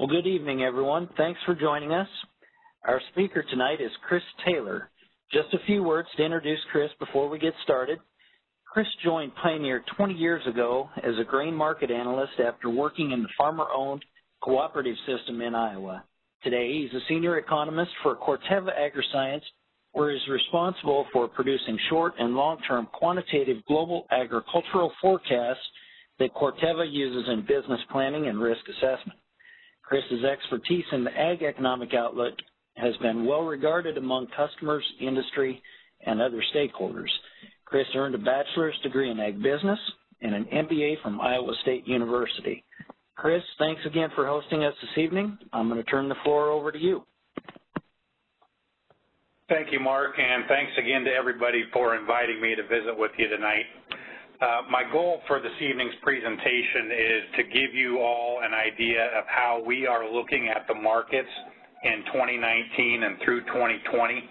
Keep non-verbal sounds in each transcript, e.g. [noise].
Well, good evening, everyone. Thanks for joining us. Our speaker tonight is Chris Taylor. Just a few words to introduce Chris before we get started. Chris joined Pioneer 20 years ago as a grain market analyst after working in the farmer-owned cooperative system in Iowa. Today, he's a senior economist for Corteva AgriScience, where he's responsible for producing short and long-term quantitative global agricultural forecasts that Corteva uses in business planning and risk assessment. Chris's expertise in the ag economic outlook has been well regarded among customers, industry, and other stakeholders. Chris earned a bachelor's degree in ag business and an MBA from Iowa State University. Chris, thanks again for hosting us this evening. I'm going to turn the floor over to you. Thank you, Mark, and thanks again to everybody for inviting me to visit with you tonight. Uh, my goal for this evening's presentation is to give you all an idea of how we are looking at the markets in 2019 and through 2020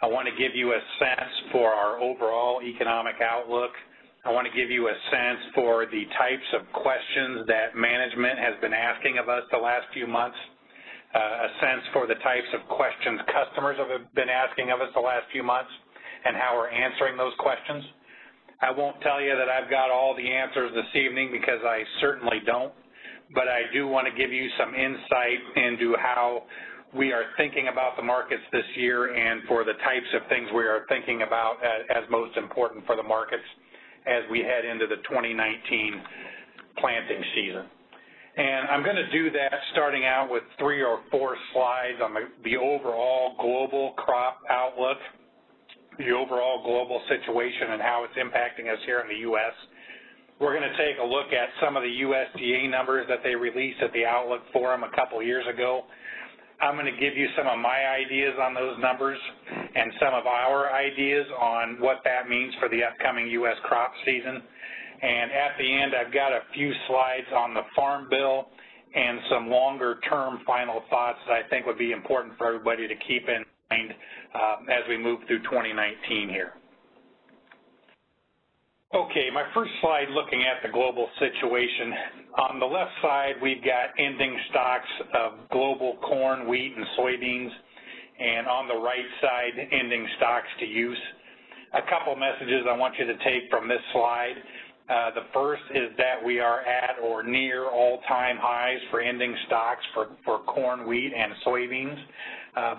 I want to give you a sense for our overall economic outlook. I want to give you a sense for the types of questions that management has been asking of us the last few months, uh, a sense for the types of questions customers have been asking of us the last few months, and how we're answering those questions. I won't tell you that I've got all the answers this evening because I certainly don't, but I do want to give you some insight into how we are thinking about the markets this year and for the types of things we are thinking about as, most important for the markets as we head into the 2019 planting season. And I'm going to do that starting out with three or four slides on the, the overall global crop outlook, the overall global situation and how it's impacting us here in the U.S. We're going to take a look at some of the USDA numbers that they released at the Outlook Forum a couple years ago I'm going to give you some of my ideas on those numbers and some of our ideas on what that means for the upcoming U.S. crop season. And at the end, I've got a few slides on the Farm Bill and some longer-term final thoughts that I think would be important for everybody to keep in as we move through 2019 here. Okay, my first slide looking at the global situation. On the left side, we've got ending stocks of global corn, wheat, and soybeans, and on the right side, ending stocks to use. A couple messages I want you to take from this slide. Uh, the first is that we are at or near all-time highs for ending stocks for, for corn, wheat, and soybeans. Uh,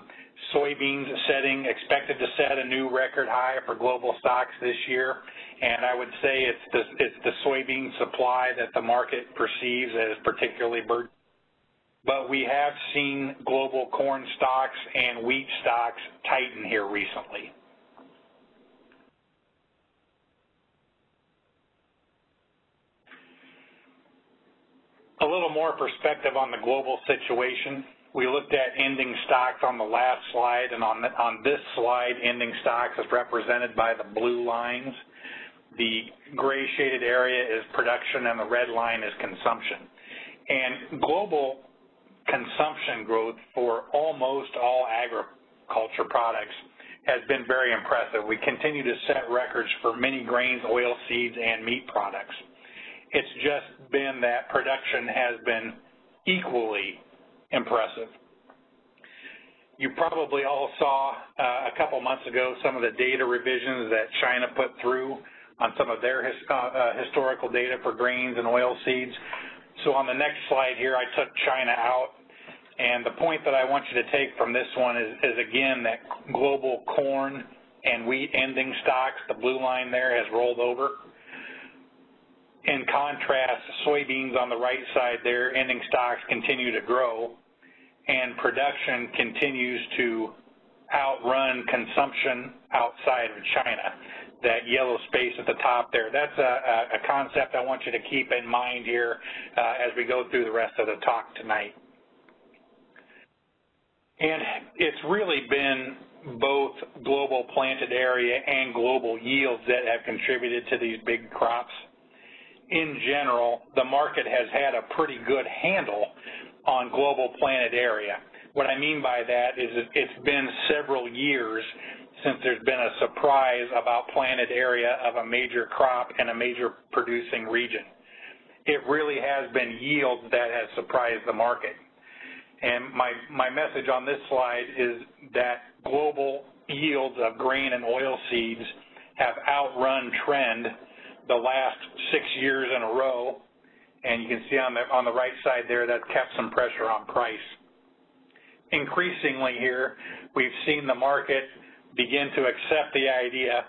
soybeans setting expected to set a new record high for global stocks this year and I would say it's the, it's the soybean supply that the market perceives as particularly burdened. But we have seen global corn stocks and wheat stocks tighten here recently. A little more perspective on the global situation. We looked at ending stocks on the last slide, and on, the, on this slide, ending stocks is represented by the blue lines. The gray shaded area is production and the red line is consumption. And global consumption growth for almost all agriculture products has been very impressive. We continue to set records for many grains, oil seeds, and meat products. It's just been that production has been equally impressive. You probably all saw uh, a couple months ago some of the data revisions that China put through on some of their his, uh, uh, historical data for grains and oil seeds. So on the next slide here, I took China out. And the point that I want you to take from this one is, is again, that global corn and wheat ending stocks, the blue line there has rolled over. In contrast, soybeans on the right side there, ending stocks continue to grow, and production continues to outrun consumption outside of China that yellow space at the top there. That's a, a concept I want you to keep in mind here uh, as we go through the rest of the talk tonight. And it's really been both global planted area and global yields that have contributed to these big crops. In general, the market has had a pretty good handle on global planted area. What I mean by that is it's been several years since there's been a surprise about planted area of a major crop in a major producing region. It really has been yields that has surprised the market. And my, my message on this slide is that global yields of grain and oil seeds have outrun trend the last six years in a row. And you can see on the, on the right side there that kept some pressure on price. Increasingly here, we've seen the market begin to accept the idea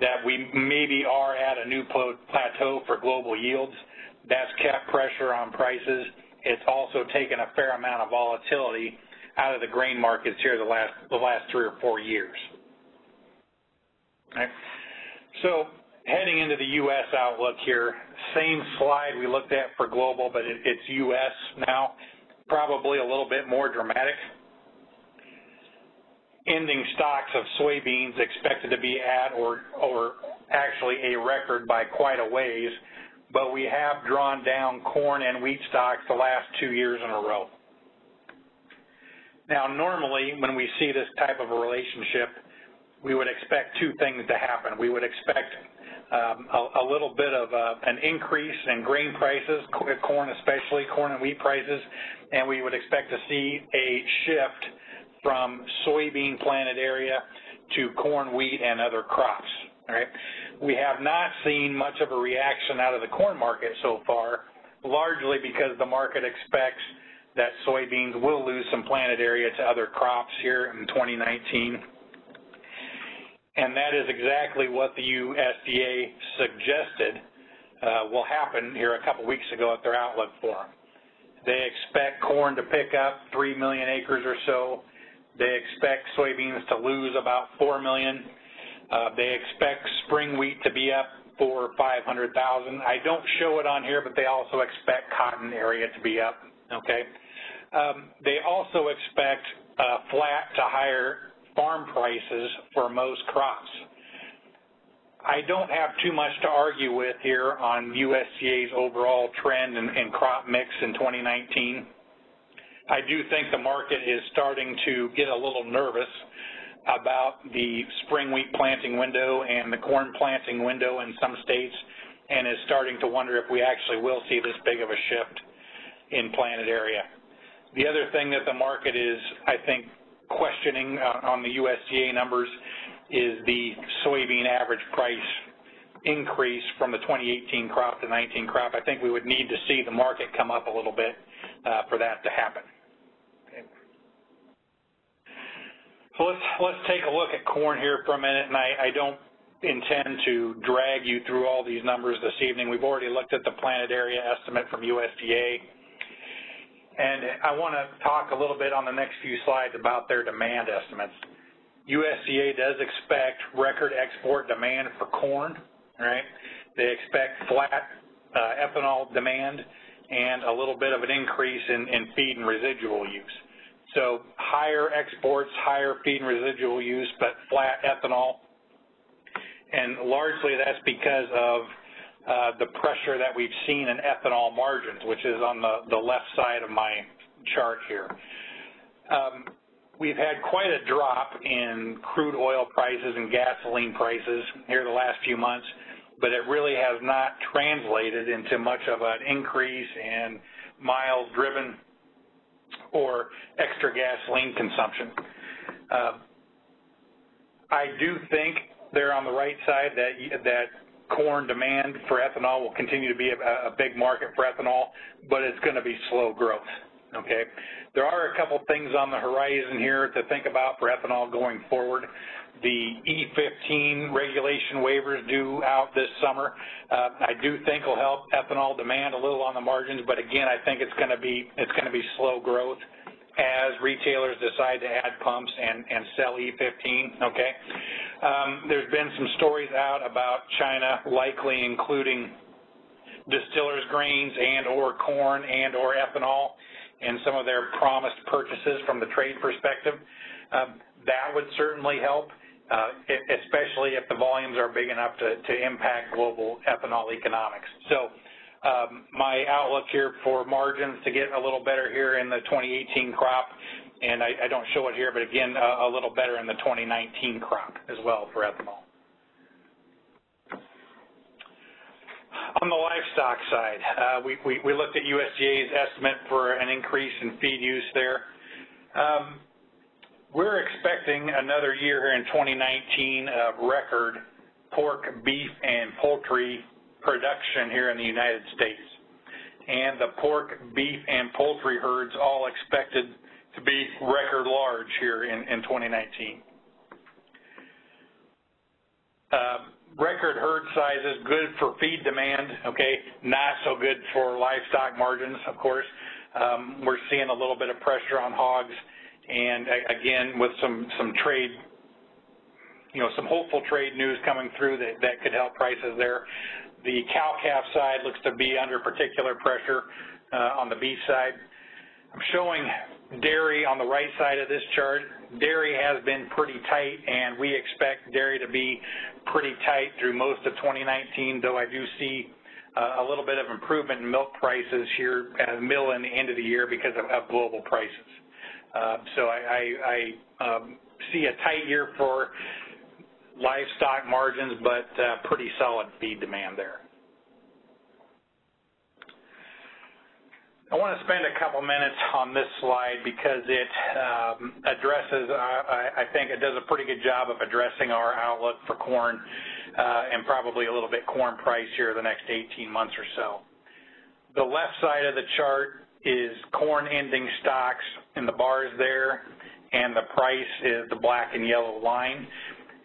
that we maybe are at a new plateau for global yields. That's kept pressure on prices. It's also taken a fair amount of volatility out of the grain markets here the last the last three or four years. Right. So heading into the U.S. outlook here, same slide we looked at for global, but it, it's U.S. now, probably a little bit more dramatic. Ending stocks of soybeans expected to be at or, or actually a record by quite a ways, but we have drawn down corn and wheat stocks the last two years in a row. Now, normally when we see this type of a relationship, we would expect two things to happen. We would expect a, a, little bit of uh, an increase in grain prices, corn especially, corn and wheat prices, and we would expect to see a shift from soybean planted area to corn, wheat, and other crops. All right. We have not seen much of a reaction out of the corn market so far, largely because the market expects that soybeans will lose some planted area to other crops here in 2019. And that is exactly what the USDA suggested uh, will happen here a couple weeks ago at their Outlook Forum. They expect corn to pick up 3 million acres or so. They expect soybeans to lose about 4 million. Uh, they expect spring wheat to be up for 500,000. I don't show it on here, but they also expect cotton area to be up, okay? Um, they also expect uh, flat to higher farm prices for most crops. I don't have too much to argue with here on USDA's overall trend and, and crop mix in 2019. I do think the market is starting to get a little nervous about the spring wheat planting window and the corn planting window in some states and is starting to wonder if we actually will see this big of a shift in planted area. The other thing that the market is, I think, questioning uh, on the USDA numbers is the soybean average price increase from the 2018 crop to 19 crop. I think we would need to see the market come up a little bit uh, for that to happen. So let's let's take a look at corn here for a minute, and I, I don't intend to drag you through all these numbers this evening. We've already looked at the planted area estimate from USDA. And I want to talk a little bit on the next few slides about their demand estimates. USDA does expect record export demand for corn, right? They expect flat uh, ethanol demand and a little bit of an increase in, in feed and residual use. So higher exports, higher feed and residual use, but flat ethanol. And largely that's because of the pressure that we've seen in ethanol margins, which is on the, the left side of my chart here. Um, we've had quite a drop in crude oil prices and gasoline prices here the last few months, but it really has not translated into much of an increase in miles driven or extra gasoline consumption. Uh, I do think they're on the right side that that corn demand for ethanol will continue to be a, a big market for ethanol, but it's going to be slow growth. Okay, there are a couple things on the horizon here to think about for ethanol going forward. The E15 regulation waivers due out this summer, uh, I do think will help ethanol demand a little on the margins, but again, I think it's going to be it's going to be slow growth as retailers decide to add pumps and, and sell E15, okay? Um, there's been some stories out about China likely including distillers grains and or corn and or ethanol in some of their promised purchases from the trade perspective. Um, that would certainly help, uh, especially if the volumes are big enough to, to impact global ethanol economics. So my outlook here for margins to get a little better here in the 2018 crop, and I, don't show it here, but again, a, a little better in the 2019 crop as well for ethanol. On the livestock side, uh, we, looked at USDA's estimate for an increase in feed use there. Um, we're expecting another year here in 2019 of record pork, beef, and poultry production here in the United States. And the pork, beef, and poultry herds all expected to be record large here in, in 2019. Uh, record herd sizes, good for feed demand, okay, not so good for livestock margins, of course. Um, we're seeing a little bit of pressure on hogs, and again, with some, some trade, you know, some hopeful trade news coming through that, that could help prices there. The cow-calf side looks to be under particular pressure uh, on the beef side. I'm showing dairy on the right side of this chart. Dairy has been pretty tight, and we expect dairy to be pretty tight through most of 2019, though I do see uh, a little bit of improvement in milk prices here at the middle and the end of the year because of, global prices. Uh, so I um, see a tight year for livestock margins, but uh, pretty solid feed demand there. I want to spend a couple minutes on this slide because it um, addresses, uh, I, think it does a pretty good job of addressing our outlook for corn uh, and probably a little bit corn price here the next 18 months or so. The left side of the chart is corn ending stocks in the bars there, and the price is the black and yellow line.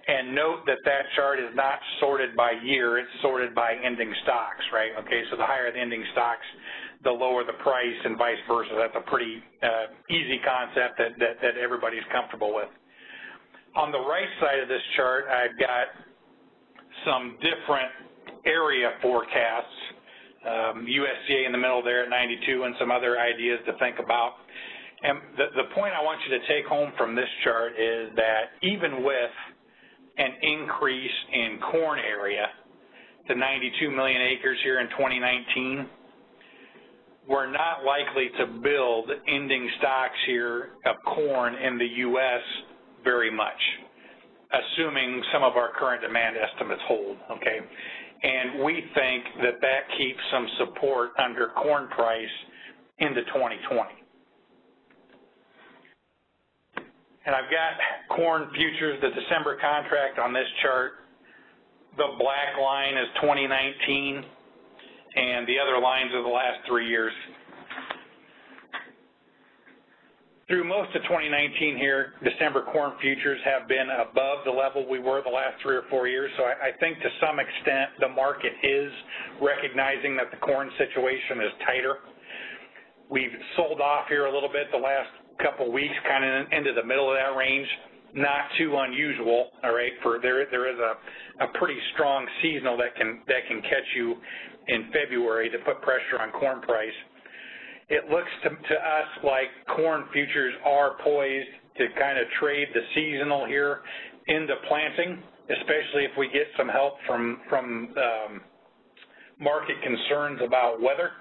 And note that that chart is not sorted by year, it's sorted by ending stocks, right? Okay, so the higher the ending stocks, the lower the price and vice versa. That's a pretty uh, easy concept that, that, that everybody's comfortable with. On the right side of this chart, I've got some different area forecasts, um, USDA in the middle there at 92 and some other ideas to think about. And the, the point I want you to take home from this chart is that even with an increase in corn area to 92 million acres here in 2019, we're not likely to build ending stocks here of corn in the U.S. very much, assuming some of our current demand estimates hold, okay? And we think that that keeps some support under corn price into 2020. And I've got corn futures, the December contract on this chart. The black line is 2019 and the other lines are the last three years. Through most of 2019 here, December corn futures have been above the level we were the last three or four years. So I, I think to some extent the market is recognizing that the corn situation is tighter. We've sold off here a little bit the last couple weeks, kind of into the middle of that range. Not too unusual, all right. For there, there is a, a pretty strong seasonal that can that can catch you in February to put pressure on corn price. It looks to, to us like corn futures are poised to kind of trade the seasonal here into planting, especially if we get some help from, from um, market concerns about weather.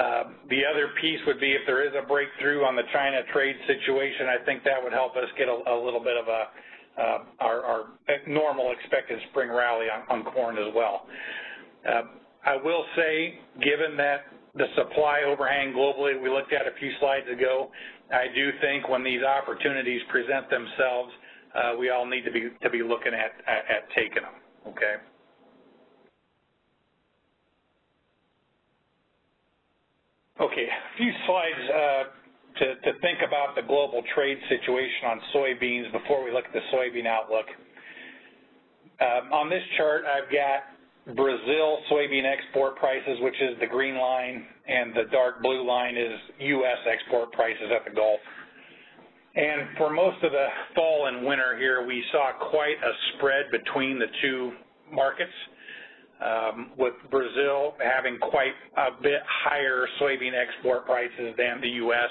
Uh, the other piece would be if there is a breakthrough on the China trade situation, I think that would help us get a, little bit of uh, our, normal expected spring rally on, corn as well. Uh, I will say, given that the supply overhang globally we looked at a few slides ago, I do think when these opportunities present themselves, uh, we all need to be to be looking at, at, at taking them. Okay. Okay, a few slides uh, to, think about the global trade situation on soybeans before we look at the soybean outlook. Um, on this chart, I've got Brazil soybean export prices, which is the green line, and the dark blue line is U.S. export prices at the Gulf. And for most of the fall and winter here, we saw quite a spread between the two markets, with Brazil having quite a bit higher soybean export prices than the U.S.,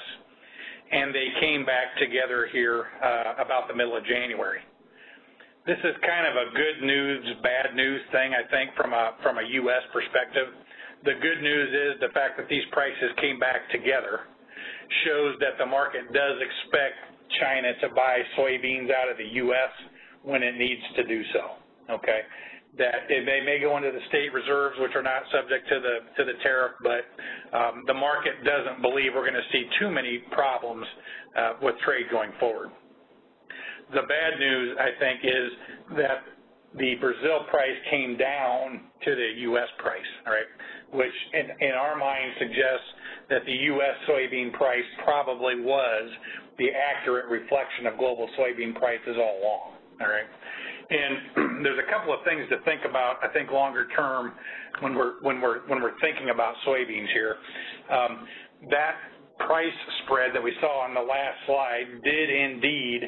and they came back together here uh, about the middle of January this is kind of a good news, bad news thing, I think, from a from a U.S. perspective. The good news is the fact that these prices came back together shows that the market does expect China to buy soybeans out of the U.S. when it needs to do so. Okay, that may, may go into the state reserves, which are not subject to the to the tariff, but um, the market doesn't believe we're going to see too many problems uh, with trade going forward. The bad news, I think, is that the Brazil price came down to the U.S. price, all right, which in, in our mind suggests that the U.S. soybean price probably was the accurate reflection of global soybean prices all along, all right. And [clears throat] there's a couple of things to think about, I think, longer term when we're when we're when we're thinking about soybeans here. Um, that price spread that we saw on the last slide did indeed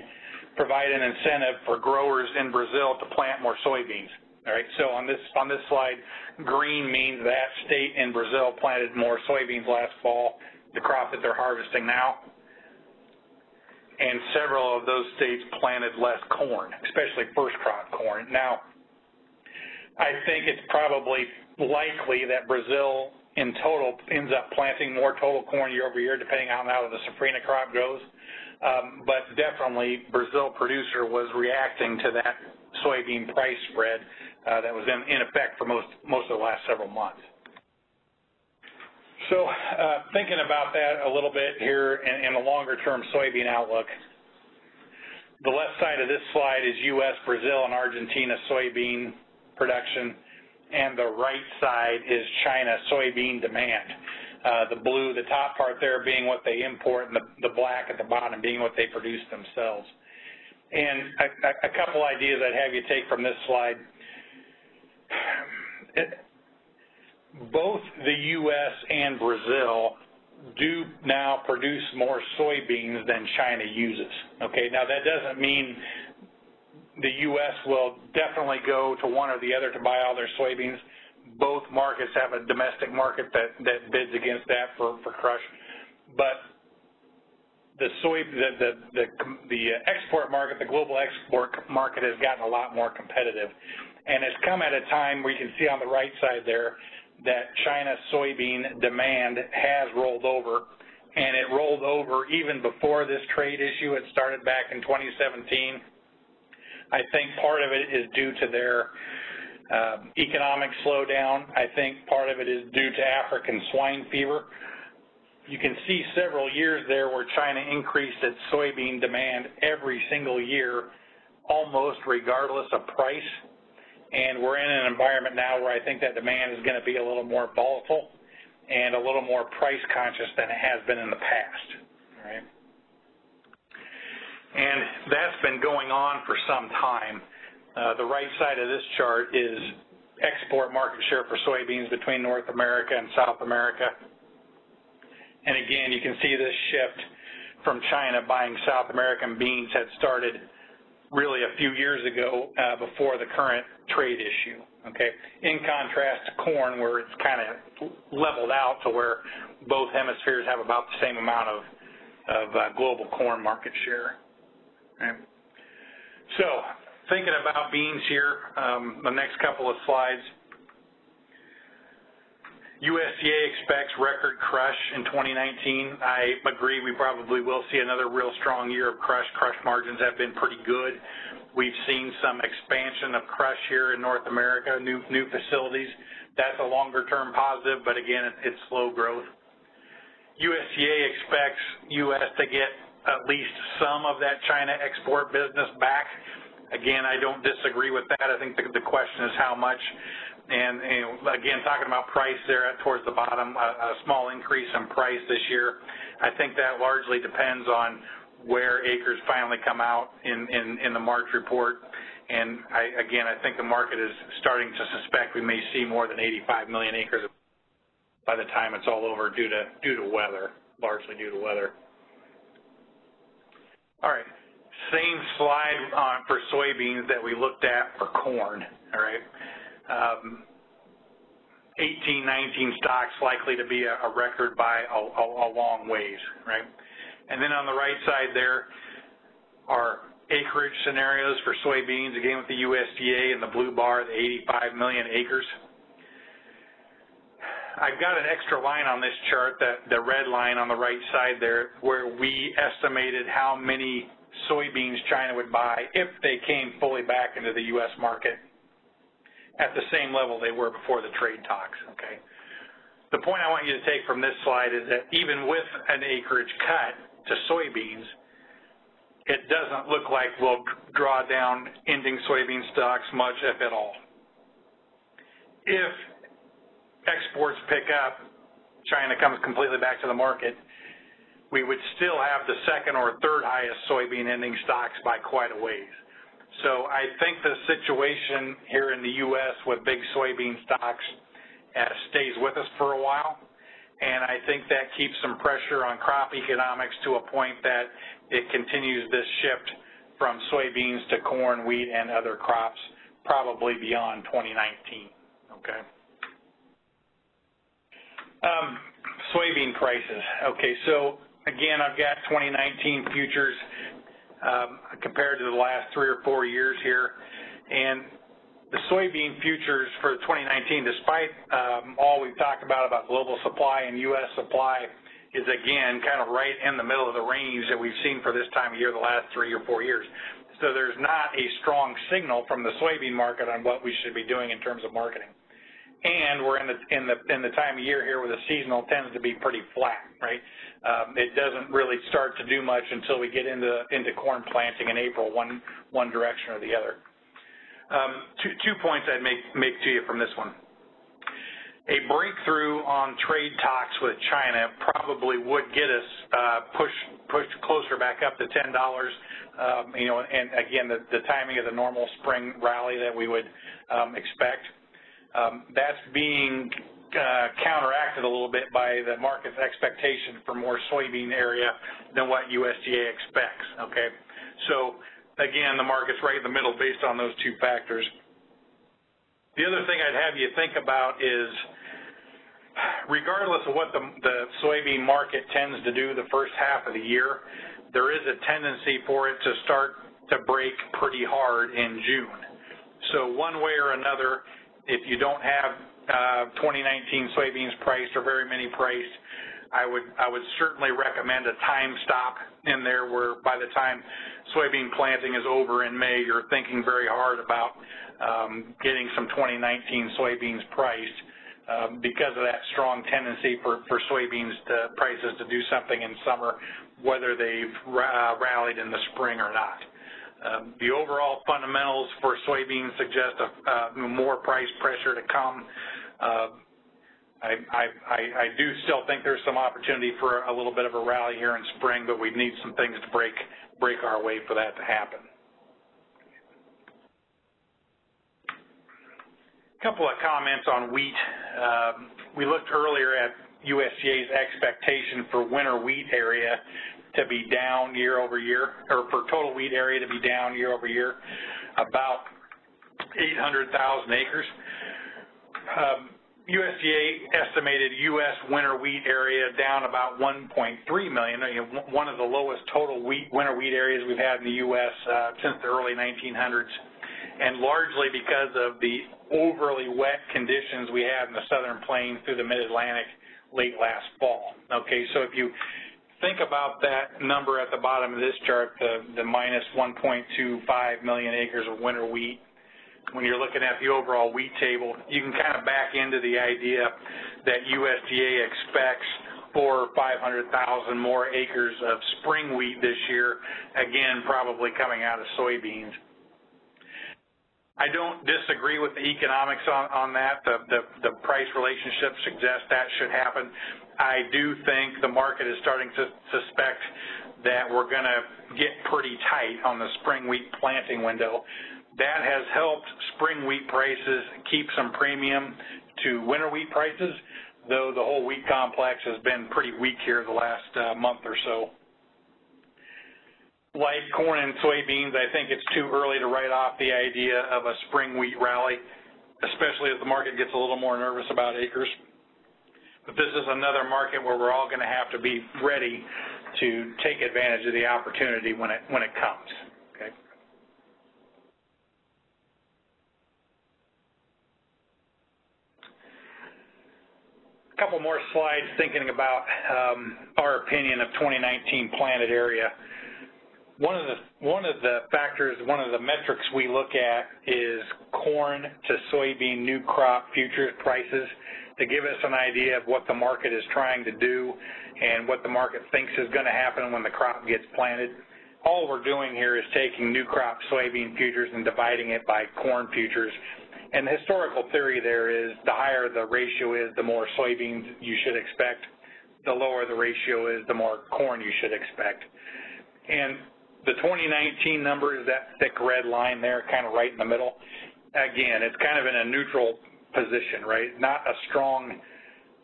provide an incentive for growers in Brazil to plant more soybeans. All right, so on this on this slide, green means that state in Brazil planted more soybeans last fall, the crop that they're harvesting now and several of those states planted less corn, especially first crop corn. Now, I think it's probably likely that Brazil in total ends up planting more total corn year over year, depending on how the safrinha crop goes. Um, but definitely, Brazil producer was reacting to that soybean price spread uh, that was in, in effect for most most of the last several months. So uh, thinking about that a little bit here in, a longer-term soybean outlook, the left side of this slide is U.S., Brazil, and Argentina soybean production, and the right side is China soybean demand. Uh, the blue, the top part there being what they import, and the, the black at the bottom being what they produce themselves. And a, a couple ideas I'd have you take from this slide. It, both the U.S. and Brazil do now produce more soybeans than China uses. Okay, now that doesn't mean the U.S. will definitely go to one or the other to buy all their soybeans. Both markets have a domestic market that, that bids against that for, for crush. But the soy, the, the, the, the export market, the global export market has gotten a lot more competitive. And it's come at a time where you can see on the right side there that China soybean demand has rolled over, and it rolled over even before this trade issue. It started back in 2017. I think part of it is due to their uh, economic slowdown. I think part of it is due to African swine fever. You can see several years there where China increased its soybean demand every single year, almost regardless of price and we're in an environment now where I think that demand is going to be a little more volatile and a little more price conscious than it has been in the past. Right? And that's been going on for some time. Uh, the right side of this chart is export market share for soybeans between North America and South America. And again, you can see this shift from China buying South American beans had started really a few years ago uh, before the current trade issue. Okay. In contrast to corn, where it's kind of leveled out to where both hemispheres have about the same amount of of uh, global corn market share. Okay. So, thinking about beans here, um, the next couple of slides. USDA expects record crush in 2019. I agree we probably will see another real strong year of crush. Crush margins have been pretty good. We've seen some expansion of crush here in North America, new, new facilities. That's a longer term positive, but again, it's slow growth. USDA expects U.S. to get at least some of that China export business back. Again, I don't disagree with that. I think the, the question is how much. And, and again, talking about price there at, towards the bottom, a, a small increase in price this year. I think that largely depends on where acres finally come out in, in, in the March report. And I, again, I think the market is starting to suspect we may see more than 85 million acres by the time it's all over due to due to weather, largely due to weather. All right, same slide on, for soybeans that we looked at for corn. All right, um, 18, 19 stocks likely to be a, a record by a, a, a, long ways, right? And then on the right side there are acreage scenarios for soybeans, again with the USDA and the blue bar, the 85 million acres. I've got an extra line on this chart, that the red line on the right side there, where we estimated how many soybeans China would buy if they came fully back into the U.S. market at the same level they were before the trade talks, okay? The point I want you to take from this slide is that even with an acreage cut to soybeans, it doesn't look like we'll draw down ending soybean stocks much, if at all. If exports pick up, China comes completely back to the market, we would still have the second or third highest soybean ending stocks by quite a ways. So I think the situation here in the U.S. with big soybean stocks uh, stays with us for a while, and I think that keeps some pressure on crop economics to a point that it continues this shift from soybeans to corn, wheat, and other crops probably beyond 2019, okay? Um, soybean prices. Okay, so again, I've got 2019 futures um, compared to the last three or four years here. And the soybean futures for 2019, despite um, all we've talked about about global supply and U.S. supply, is again kind of right in the middle of the range that we've seen for this time of year the last three or four years. So there's not a strong signal from the soybean market on what we should be doing in terms of marketing. And we're in the in the in the time of year here where the seasonal tends to be pretty flat, right? Um, it doesn't really start to do much until we get into into corn planting in April, one one direction or the other. Um, two, two points I'd make make to you from this one. A breakthrough on trade talks with China probably would get us uh, push pushed closer back up to ten dollars. Um, you know, and again, the, the timing of the normal spring rally that we would um, expect. Um, that's being uh, counteracted a little bit by the market's expectation for more soybean area than what USDA expects, okay? So again, the market's right in the middle based on those two factors. The other thing I'd have you think about is regardless of what the, the soybean market tends to do the first half of the year, there is a tendency for it to start to break pretty hard in June. So one way or another, if you don't have uh, 2019 soybeans priced or very many priced, I would I would certainly recommend a time stop in there where by the time soybean planting is over in May, you're thinking very hard about um, getting some 2019 soybeans priced um, because of that strong tendency for, for soybeans to, prices to do something in summer, whether they've uh, rallied in the spring or not. Um, the overall fundamentals for soybeans suggest a, uh, more price pressure to come. Uh, I, I, I, do still think there's some opportunity for a little bit of a rally here in spring, but we need some things to break break our way for that to happen. A couple of comments on wheat. Um, we looked earlier at USDA's expectation for winter wheat area to be down year over year, or for total wheat area to be down year over year, about 800,000 acres. Um, USDA estimated U.S. winter wheat area down about 1.3 million, you know, one of the lowest total wheat, winter wheat areas we've had in the U.S. Uh, since the early 1900s, and largely because of the overly wet conditions we had in the southern plains through the mid-Atlantic late last fall. Okay, so if you think about that number at the bottom of this chart, the, the minus 1.25 million acres of winter wheat, when you're looking at the overall wheat table, you can kind of back into the idea that USDA expects four or 500,000 more acres of spring wheat this year, again, probably coming out of soybeans. I don't disagree with the economics on, on that. The, the, the price relationship suggests that should happen. I do think the market is starting to suspect that we're going to get pretty tight on the spring wheat planting window. That has helped spring wheat prices keep some premium to winter wheat prices, though the whole wheat complex has been pretty weak here the last uh, month or so. Like corn and soybeans, I think it's too early to write off the idea of a spring wheat rally, especially as the market gets a little more nervous about acres. But this is another market where we're all going to have to be ready to take advantage of the opportunity when it when it comes. Okay. A couple more slides thinking about um, our opinion of 2019 planted area. one of the one of the factors, one of the metrics we look at is corn to soybean new crop futures prices to give us an idea of what the market is trying to do and what the market thinks is going to happen when the crop gets planted. All we're doing here is taking new crop soybean futures and dividing it by corn futures. And the historical theory there is the higher the ratio is, the more soybeans you should expect. The lower the ratio is, the more corn you should expect. And the 2019 number is that thick red line there, kind of right in the middle. Again, it's kind of in a neutral position, right? Not a strong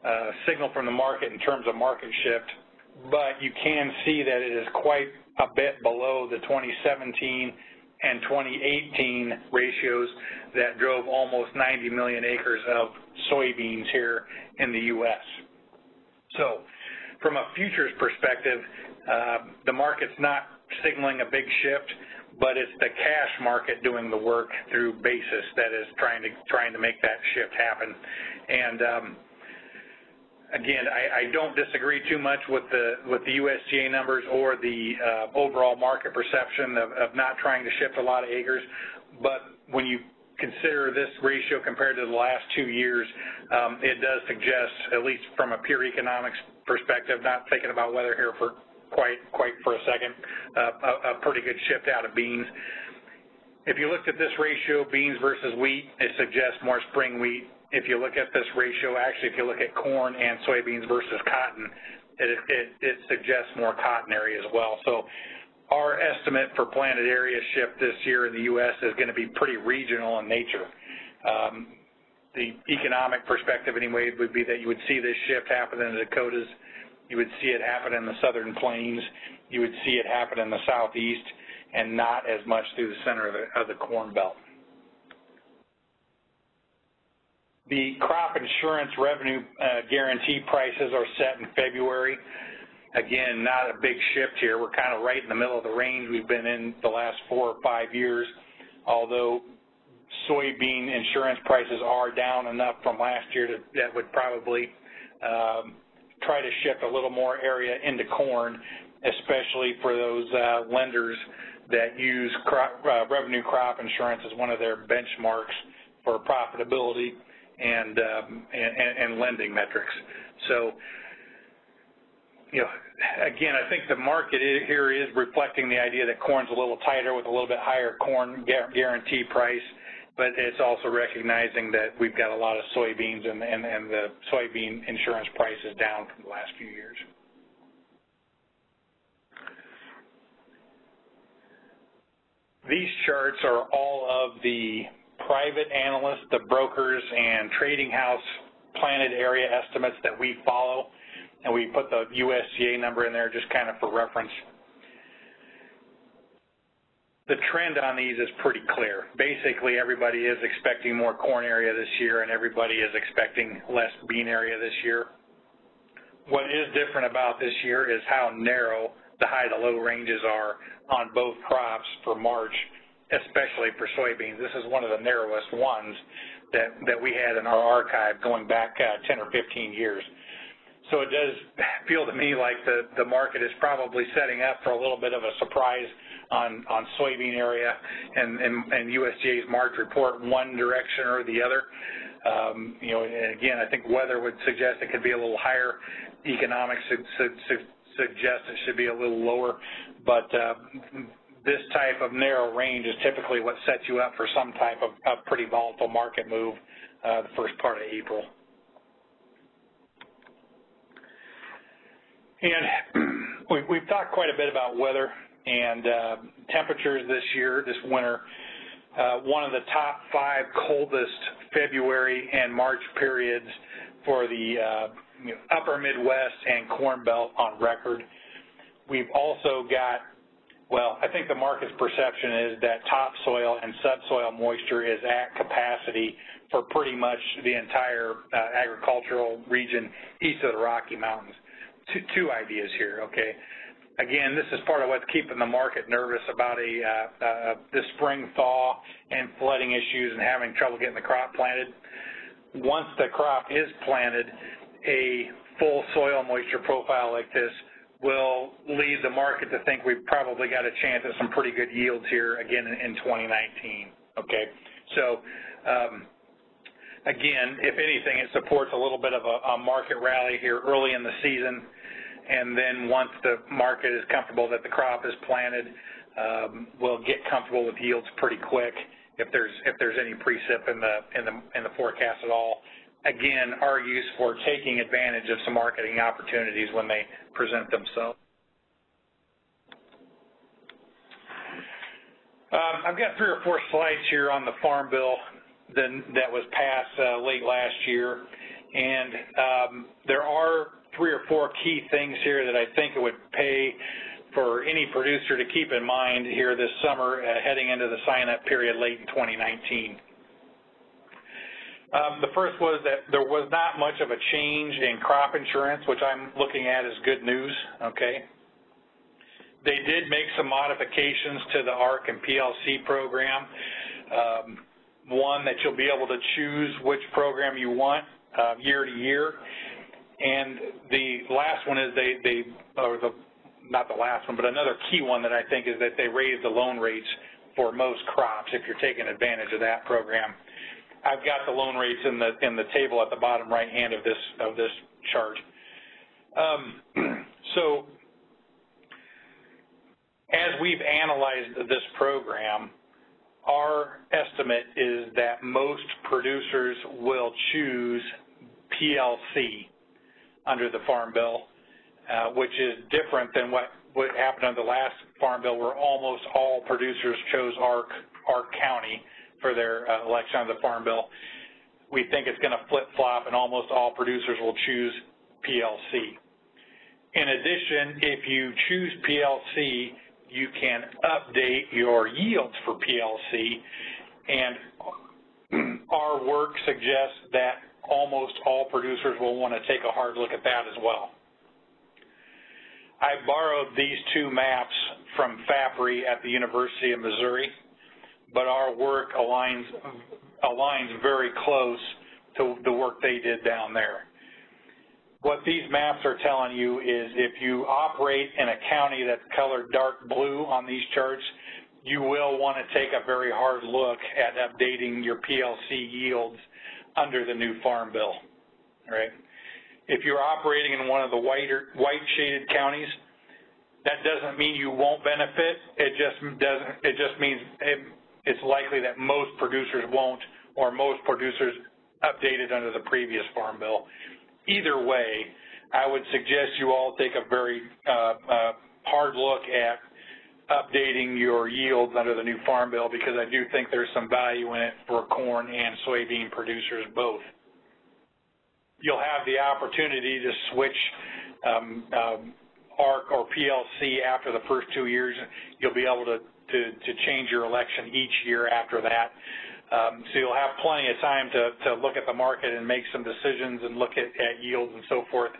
uh, signal from the market in terms of market shift, but you can see that it is quite a bit below the 2017 and 2018 ratios that drove almost 90 million acres of soybeans here in the U.S. So from a futures perspective, uh, the market's not signaling a big shift, but it's the cash market doing the work through basis that is trying to trying to make that shift happen. And um, again, I, I, don't disagree too much with the with the USDA numbers or the uh, overall market perception of, of, not trying to shift a lot of acres. But when you consider this ratio compared to the last two years, um, it does suggest, at least from a pure economics perspective, not thinking about weather here for quite quite for a second, uh, a, a pretty good shift out of beans. If you looked at this ratio, beans versus wheat, it suggests more spring wheat if you look at this ratio, actually, if you look at corn and soybeans versus cotton, it, it, it suggests more cotton area as well. So our estimate for planted area shift this year in the U.S. is going to be pretty regional in nature. Um, the economic perspective, anyway, would be that you would see this shift happen in the Dakotas. You would see it happen in the southern plains. You would see it happen in the southeast, and not as much through the center of the, of the corn belt. The crop insurance revenue uh, guarantee prices are set in February. Again, not a big shift here. We're kind of right in the middle of the range we've been in the last four or five years, although soybean insurance prices are down enough from last year that would probably um, try to shift a little more area into corn, especially for those uh, lenders that use uh, revenue crop insurance as one of their benchmarks for profitability and, um, and, and lending metrics. So, you know, again, I think the market here is reflecting the idea that corn's a little tighter with a little bit higher corn guarantee price, but it's also recognizing that we've got a lot of soybeans and, and, and the soybean insurance price is down from the last few years. These charts are all of the private analysts, the brokers, and trading house planted area estimates that we follow, and we put the USDA number in there just kind of for reference. The trend on these is pretty clear. Basically, everybody is expecting more corn area this year, and everybody is expecting less bean area this year. What is different about this year is how narrow the high to low ranges are on both crops for March especially for soybeans. This is one of the narrowest ones that, that we had in our archive going back uh, 10 or 15 years. So it does feel to me like the, the market is probably setting up for a little bit of a surprise on, on soybean area and, and, and USDA's March report one direction or the other. Um, you know, and again, I think weather would suggest it could be a little higher. Economics su su su suggest it should be a little lower. But uh, this type of narrow range is typically what sets you up for some type of, of pretty volatile market move uh, the first part of April. And [clears throat] we, we've talked quite a bit about weather and uh, temperatures this year, this winter. Uh, one of the top five coldest February and March periods for the uh, upper Midwest and Corn Belt on record. We've also got well, I think the market's perception is that topsoil and subsoil moisture is at capacity for pretty much the entire uh, agricultural region east of the Rocky Mountains. Two, two, ideas here, okay? Again, this is part of what's keeping the market nervous about a uh, uh, the spring thaw and flooding issues and having trouble getting the crop planted. Once the crop is planted, a full soil moisture profile like this will lead the market to think we've probably got a chance at some pretty good yields here again in, in 2019. Okay, so um, again, if anything, it supports a little bit of a, a market rally here early in the season, and then once the market is comfortable that the crop is planted, um, we'll get comfortable with yields pretty quick if there's if there's any precip in the in the in the forecast at all again, argues for taking advantage of some marketing opportunities when they present themselves. Um, I've got three or four slides here on the Farm Bill that was passed uh, late last year, and um, there are three or four key things here that I think it would pay for any producer to keep in mind here this summer uh, heading into the sign-up period late in 2019. Um, the first was that there was not much of a change in crop insurance, which I'm looking at as good news, okay? They did make some modifications to the ARC and PLC program. Um, one, that you'll be able to choose which program you want uh, year to year. And the last one is they, they or the, not the last one, but another key one that I think is that they raised the loan rates for most crops if you're taking advantage of that program. I've got the loan rates in the in the table at the bottom right hand of this of this chart. Um, [clears throat] so as we've analyzed this program, our estimate is that most producers will choose PLC under the Farm Bill, uh, which is different than what, what happened under the last Farm Bill where almost all producers chose ARC, ARC County for their uh, election on the Farm Bill. We think it's going to flip-flop and almost all producers will choose PLC. In addition, if you choose PLC, you can update your yields for PLC, and our work suggests that almost all producers will want to take a hard look at that as well. I borrowed these two maps from FAPRI at the University of Missouri but our work aligns aligns very close to the work they did down there. What these maps are telling you is if you operate in a county that's colored dark blue on these charts, you will want to take a very hard look at updating your PLC yields under the new Farm Bill, right? If you're operating in one of the whiter, white shaded counties, that doesn't mean you won't benefit. It just doesn't. It just means it it's likely that most producers won't or most producers updated under the previous Farm Bill. Either way, I would suggest you all take a very uh, uh, hard look at updating your yields under the new Farm Bill because I do think there's some value in it for corn and soybean producers both. You'll have the opportunity to switch um, um, ARC or PLC after the first two years. You'll be able to to, to change your election each year after that. Um, so you'll have plenty of time to, to look at the market and make some decisions and look at, at yields and so forth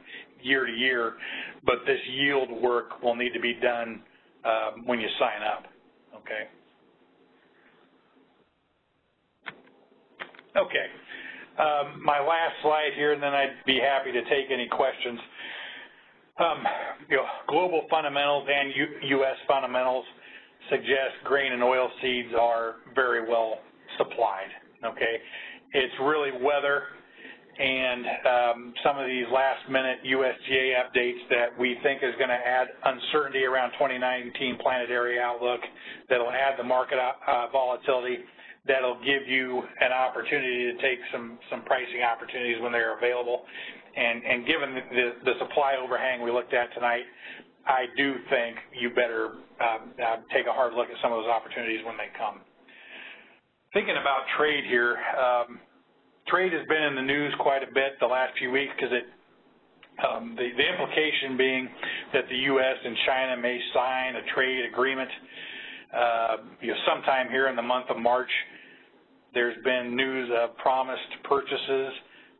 year to year. But this yield work will need to be done um, when you sign up. Okay. Okay. Um, my last slide here, and then I'd be happy to take any questions. Um, you know, global fundamentals and U U.S. fundamentals suggest grain and oil seeds are very well supplied, okay? It's really weather and um, some of these last-minute USDA updates that we think is going to add uncertainty around 2019 planted area outlook, that'll add the market uh, volatility, that'll give you an opportunity to take some, some pricing opportunities when they're available. And, and given the, the supply overhang we looked at tonight, I do think you better um, uh, take a hard look at some of those opportunities when they come. Thinking about trade here, um, trade has been in the news quite a bit the last few weeks because it um, the, the, implication being that the U.S. and China may sign a trade agreement uh, you know, sometime here in the month of March. There's been news of promised purchases.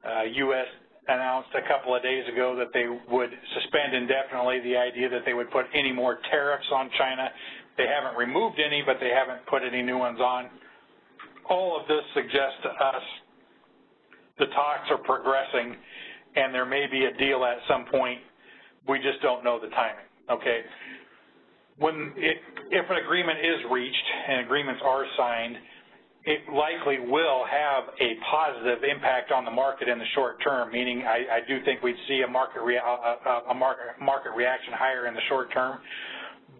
Uh, U.S announced a couple of days ago that they would suspend indefinitely the idea that they would put any more tariffs on China. They haven't removed any, but they haven't put any new ones on. All of this suggests to us the talks are progressing and there may be a deal at some point. We just don't know the timing. Okay. When it, if an agreement is reached and agreements are signed, it likely will have a positive impact on the market in the short term, meaning I, I do think we'd see a market, a, a market, market reaction higher in the short term,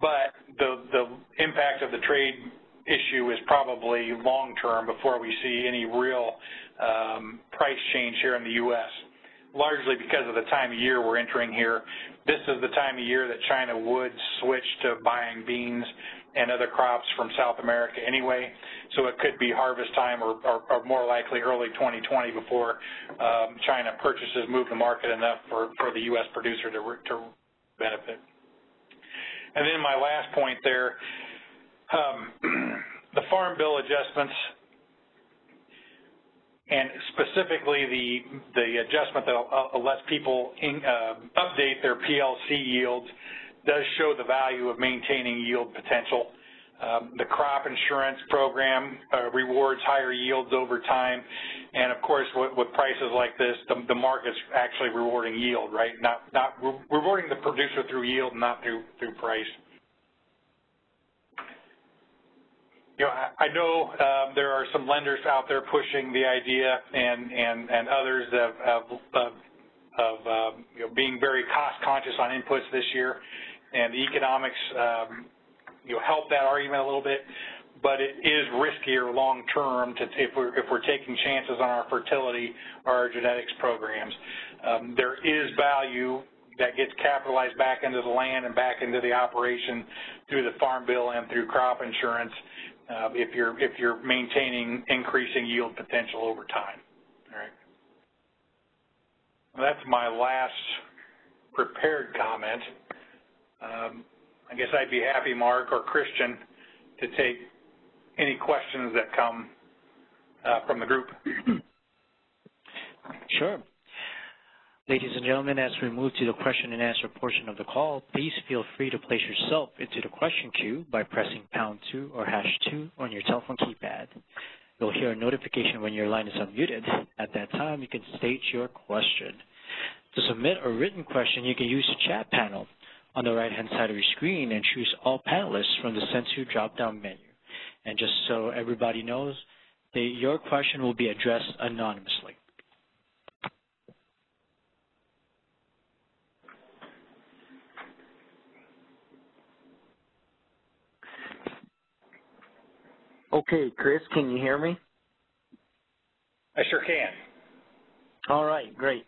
but the, the impact of the trade issue is probably long term before we see any real um, price change here in the U.S., largely because of the time of year we're entering here. This is the time of year that China would switch to buying beans and other crops from South America anyway, so it could be harvest time or, or, or more likely early 2020 before um, China purchases move the market enough for, for the U.S. producer to, to benefit. And then my last point there, um, [clears throat] the Farm Bill adjustments and specifically the the adjustment that uh, lets people in, uh, update their PLC yields does show the value of maintaining yield potential. Um, the crop insurance program uh, rewards higher yields over time, and of course, with, with prices like this, the, the, market's actually rewarding yield, right? Not not re rewarding the producer through yield, not through through price. you know, I, I know um, there are some lenders out there pushing the idea, and and and others of of, of, of um, you know, being very cost conscious on inputs this year, and the economics um, you know help that argument a little bit. But it is riskier long term to if we're if we're taking chances on our fertility or our genetics programs. Um, there is value that gets capitalized back into the land and back into the operation through the farm bill and through crop insurance uh, if you're if you're maintaining increasing yield potential over time. All right. Well, that's my last prepared comment. Um, I guess I'd be happy, Mark or Christian, to take any questions that come uh, from the group. [clears throat] Sure. Ladies and gentlemen, as we move to the question and answer portion of the call, please feel free to place yourself into the question queue by pressing pound 2 or hash 2 on your telephone keypad. You'll hear a notification when your line is unmuted. At that time, you can state your question. To submit a written question, you can use the chat panel on the right-hand side of your screen and choose all panelists from the Send To drop-down menu. And just so everybody knows, the, your question will be addressed anonymously. Okay, Chris, can you hear me? I sure can. All right, great.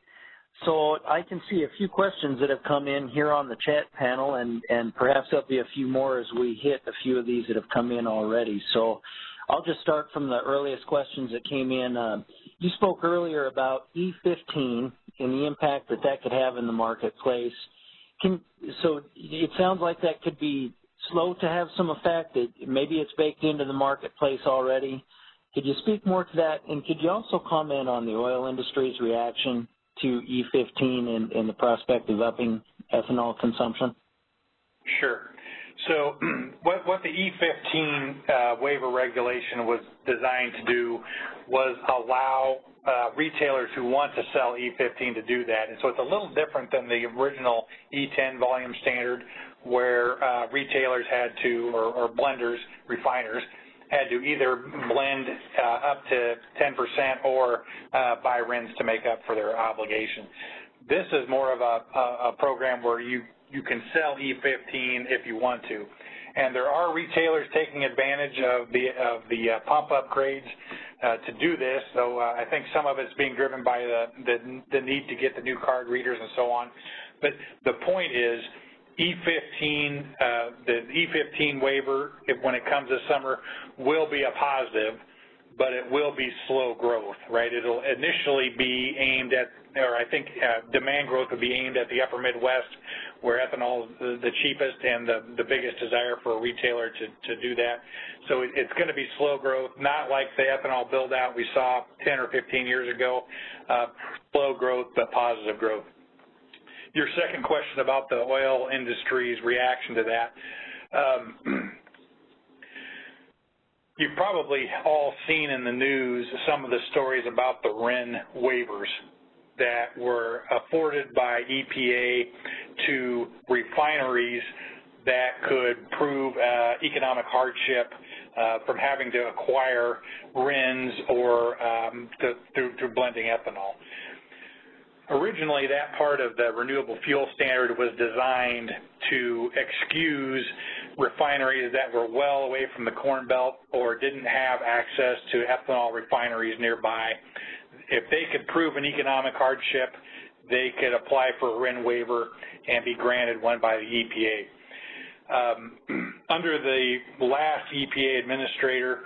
So I can see a few questions that have come in here on the chat panel, and, and perhaps there'll be a few more as we hit a few of these that have come in already. So I'll just start from the earliest questions that came in. Uh, you spoke earlier about E15 and the impact that that could have in the marketplace. Can, so it sounds like that could be slow to have some effect. It, maybe it's baked into the marketplace already. Could you speak more to that? And could you also comment on the oil industry's reaction to E15 and, and the prospect of upping ethanol consumption? Sure. So [clears throat] what, what the E15 uh, waiver regulation was designed to do was allow uh, retailers who want to sell E15 to do that. And so it's a little different than the original E10 volume standard where uh, retailers had to, or, or, blenders, refiners, had to either blend uh, up to 10% or uh, buy RINs to make up for their obligation. This is more of a, a, program where you, you can sell E15 if you want to. And there are retailers taking advantage of the, of the uh, pump upgrades uh, to do this, so uh, I think some of it's being driven by the, the, the need to get the new card readers and so on. But the point is, E15, uh, the E15 waiver, when it comes this summer, will be a positive, but it will be slow growth, right? It'll initially be aimed at, or I think uh, demand growth will be aimed at the upper Midwest, where ethanol is the cheapest and the, the biggest desire for a retailer to, to do that. So it, it's going to be slow growth, not like the ethanol build out we saw 10 or 15 years ago. Uh, slow growth, but positive growth your second question about the oil industry's reaction to that. Um, you've probably all seen in the news some of the stories about the RIN waivers that were afforded by EPA to refineries that could prove uh, economic hardship uh, from having to acquire RINs or um, to, through, through blending ethanol. Originally, that part of the renewable fuel standard was designed to excuse refineries that were well away from the Corn Belt or didn't have access to ethanol refineries nearby. If they could prove an economic hardship, they could apply for a RIN waiver and be granted one by the EPA. Um, [clears throat] under the last EPA administrator,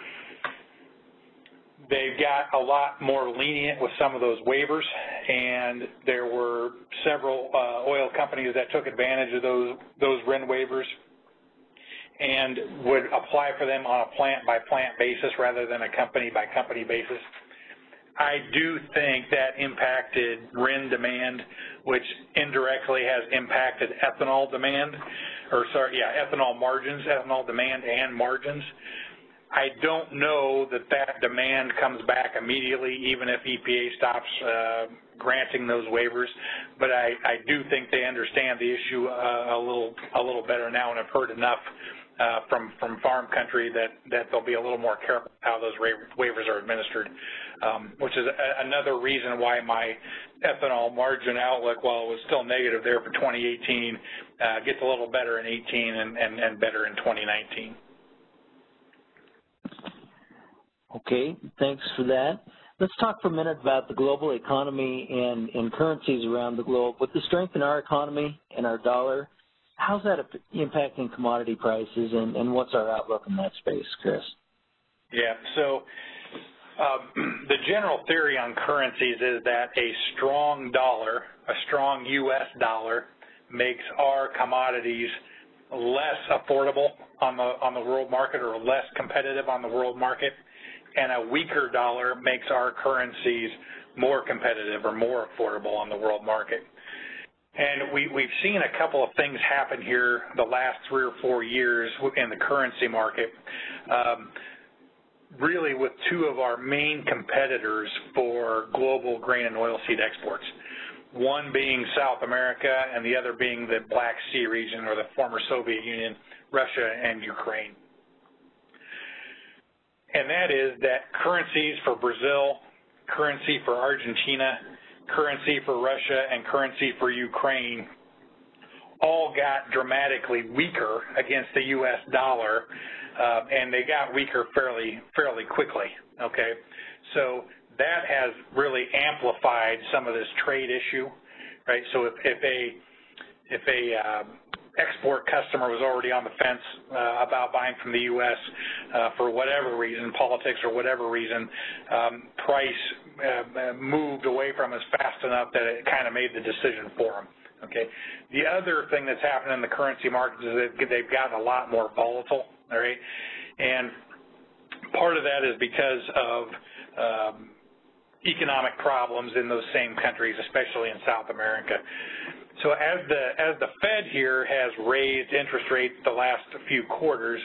they got a lot more lenient with some of those waivers, and there were several uh, oil companies that took advantage of those those RIN waivers and would apply for them on a plant-by-plant basis rather than a company-by-company basis. I do think that impacted RIN demand, which indirectly has impacted ethanol demand, or sorry, yeah, ethanol margins, ethanol demand and margins. I don't know that that demand comes back immediately, even if EPA stops uh, granting those waivers. But I, I do think they understand the issue uh, a little a little better now, and I've heard enough uh, from from farm country that that they'll be a little more careful how those waivers are administered um, which is a, another reason why my ethanol margin outlook, while it was still negative there for 2018, uh, gets a little better in 18 and, and, and better in 2019. Okay, thanks for that. Let's talk for a minute about the global economy and, and currencies around the globe. With the strength in our economy and our dollar, how's that impacting commodity prices and, and what's our outlook in that space, Chris? Yeah, so um, [clears throat] the general theory on currencies is that a strong dollar, a strong U.S. dollar, makes our commodities less affordable on the on the world market or less competitive on the world market, and a weaker dollar makes our currencies more competitive or more affordable on the world market. And we, we've seen a couple of things happen here the last three or four years in the currency market. Um, really with two of our main competitors for global grain and oilseed exports. One being South America and the other being the Black Sea region or the former Soviet Union, Russia and Ukraine. And that is that currencies for Brazil, currency for Argentina, currency for Russia, and currency for Ukraine all got dramatically weaker against the U.S. dollar uh, and they got weaker fairly fairly quickly. Okay, so that has really amplified some of this trade issue, right? So if, if a if a uh, export customer was already on the fence uh, about buying from the U.S. Uh, for whatever reason, politics or whatever reason, um, price uh, moved away from us fast enough that it kind of made the decision for them. Okay. The other thing that's happened in the currency markets is that they've gotten a lot more volatile all right? And part of that is because of um, economic problems in those same countries, especially in South America. So as the as the Fed here has raised interest rates the last few quarters,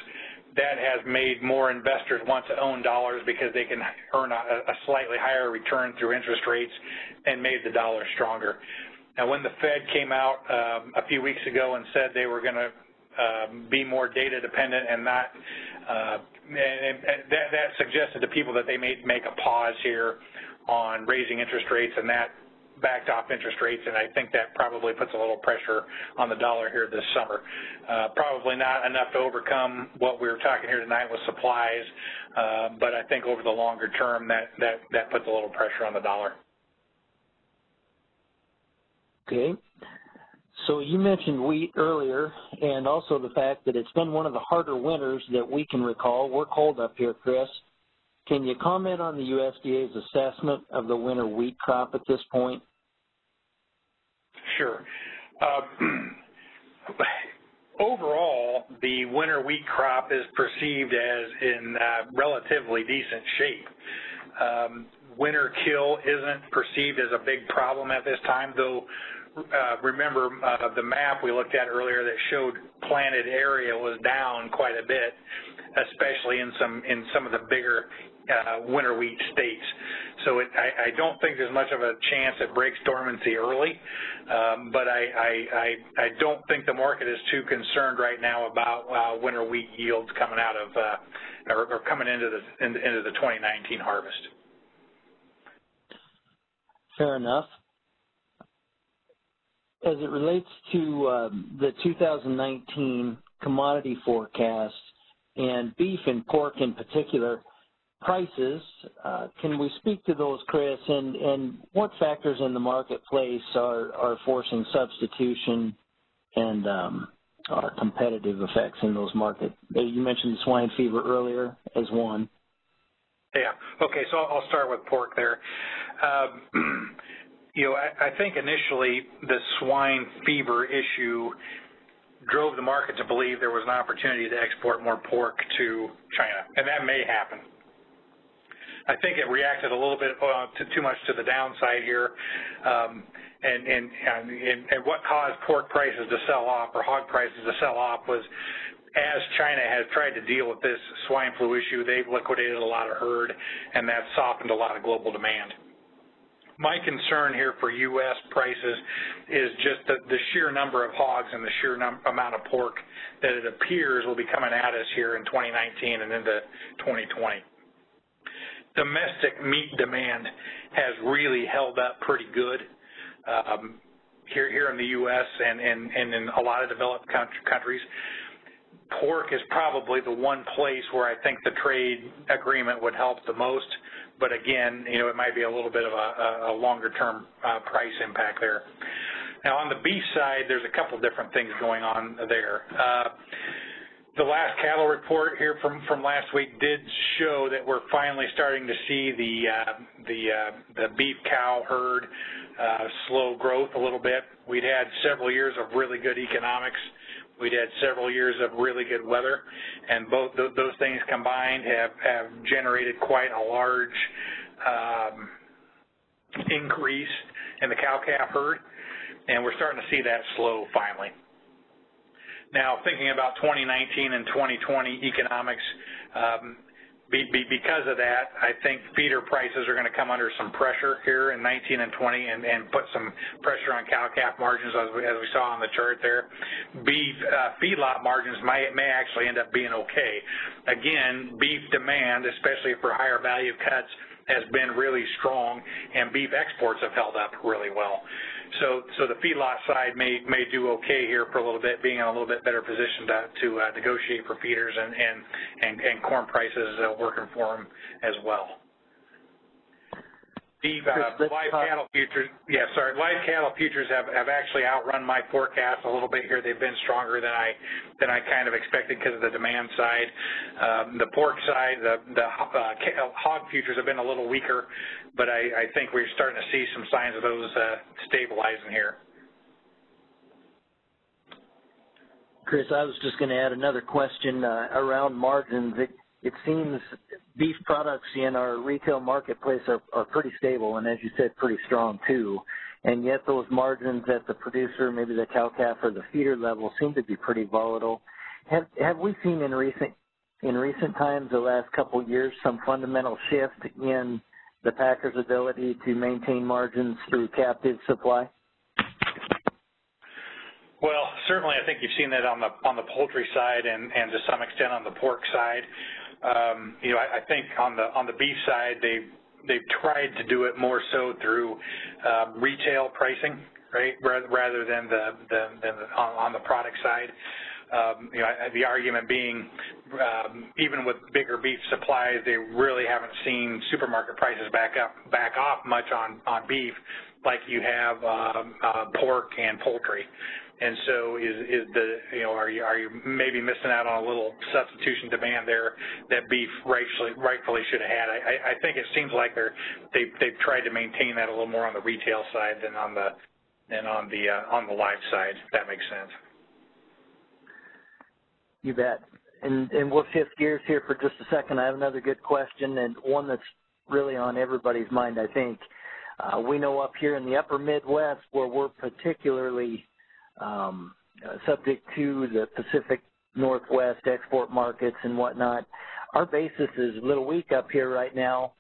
that has made more investors want to own dollars because they can earn a, a slightly higher return through interest rates and made the dollar stronger. Now, when the Fed came out um, a few weeks ago and said they were going to um, be more data dependent and not uh, and, and that, that suggested to people that they may make a pause here on raising interest rates and that backed off interest rates, and I think that probably puts a little pressure on the dollar here this summer. Uh, probably not enough to overcome what we were talking here tonight with supplies, uh, but I think over the longer term that, that, that puts a little pressure on the dollar. Okay. So you mentioned wheat earlier, and also the fact that it's been one of the harder winters that we can recall. We're cold up here, Chris. Can you comment on the USDA's assessment of the winter wheat crop at this point? Sure. Uh, [clears throat] overall, the winter wheat crop is perceived as in uh, relatively decent shape. Um, winter kill isn't perceived as a big problem at this time, though uh, remember uh, the map we looked at earlier that showed planted area was down quite a bit. especially in some in some of the bigger winter wheat states. So it, I, I don't think there's much of a chance it breaks dormancy early, um, but I, I, I, don't think the market is too concerned right now about uh, winter wheat yields coming out of uh, or, or coming into the into the 2019 harvest. Fair enough. As it relates to um, the 2019 commodity forecast and beef and pork in particular, prices, uh, can we speak to those, Chris, and, and what factors in the marketplace are, are forcing substitution and um, are competitive effects in those markets? You mentioned swine fever earlier as one. Yeah. Okay. So I'll start with pork there. Um, [clears throat] you know, I, I think initially the swine fever issue drove the market to believe there was an opportunity to export more pork to China, and that may happen. I think it reacted a little bit uh, to, too much to the downside here, um, and, and, and, and what caused pork prices to sell off or hog prices to sell off was as China has tried to deal with this swine flu issue, they've liquidated a lot of herd, and that's softened a lot of global demand. My concern here for U.S. prices is just the, the sheer number of hogs and the sheer amount of pork that it appears will be coming at us here in 2019 and into 2020. Domestic meat demand has really held up pretty good. Um, here, here in the U.S. and, and, and in a lot of developed countries pork is probably the one place where I think the trade agreement would help the most. But again, you know, it might be a little bit of a, a longer term uh, price impact there. Now on the beef side, there's a couple different things going on there. Uh, the last cattle report here from, from last week did show that we're finally starting to see the uh, the uh, the beef cow herd uh, slow growth a little bit. We'd had several years of really good economics We'd had several years of really good weather, and both th those things combined have, have generated quite a large um, increase in the cow-calf herd, and we're starting to see that slow finally. Now, thinking about 2019 and 2020 economics, um, be, be, because of that, I think feeder prices are going to come under some pressure here in 19 and 20 and, and put some pressure on cow-calf margins as we, as we saw on the chart there. Beef uh, feedlot margins may, may actually end up being okay. Again, beef demand, especially for higher value cuts, has been really strong, and beef exports have held up really well. So, so the feedlot side may may do okay here for a little bit, being in a little bit better position to to uh, negotiate for feeders and and and, and corn prices uh, working for them as well. Steve, uh, live cattle futures, yeah, sorry, live cattle futures have, have actually outrun my forecast a little bit here. They've been stronger than I than I kind of expected because of the demand side. Um, the pork side, the the uh, hog futures have been a little weaker, but I, I think we're starting to see some signs of those uh, stabilizing here. Chris, I was just going to add another question uh, around margins. It, it seems beef products in our retail marketplace are, are pretty stable and, as you said, pretty strong too. And yet those margins at the producer, maybe the cow-calf or the feeder level, seem to be pretty volatile. Have, have we seen in recent in recent times, the last couple of years, some fundamental shift in the packer's ability to maintain margins through captive supply? Well, certainly, I think you've seen that on the on the poultry side and and to some extent on the pork side. Um, you know, I, I think on the on the beef side, they they've tried to do it more so through uh, retail pricing, right, rather than the, the, than the on, on, the product side. Um, you know, the argument being, um, even with bigger beef supplies, they really haven't seen supermarket prices back up, back off much on on beef, like you have um, uh, pork and poultry. And so is, is the, you know, are you, are you maybe missing out on a little substitution demand there that beef rightfully, rightfully should have had? I, I think it seems like they're, they've, they've tried to maintain that a little more on the retail side than on the, than on the, uh, on the live side, if that makes sense. You bet. And, and we'll shift gears here for just a second. I have another good question and one that's really on everybody's mind, I think. Uh, we know up here in the upper Midwest where we're particularly um, uh, subject to the Pacific Northwest export markets and whatnot. Our basis is a little weak up here right now.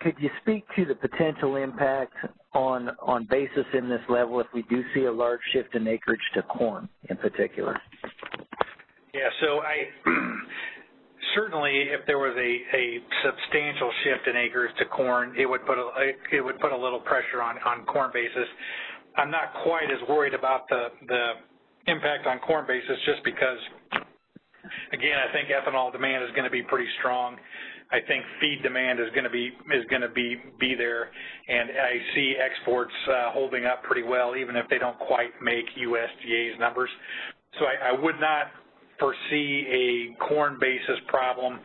Could you speak to the potential impact on on basis in this level if we do see a large shift in acreage to corn in particular? Yeah, so I [clears throat] certainly if there was a, a substantial shift in acres to corn, it would put a it would put a little pressure on on corn basis. I'm not quite as worried about the the impact on corn basis just because again, I think ethanol demand is going to be pretty strong. I think feed demand is going to be is going to be be there, and I see exports uh, holding up pretty well, even if they don't quite make USDA's numbers. So I, I would not foresee a corn basis problem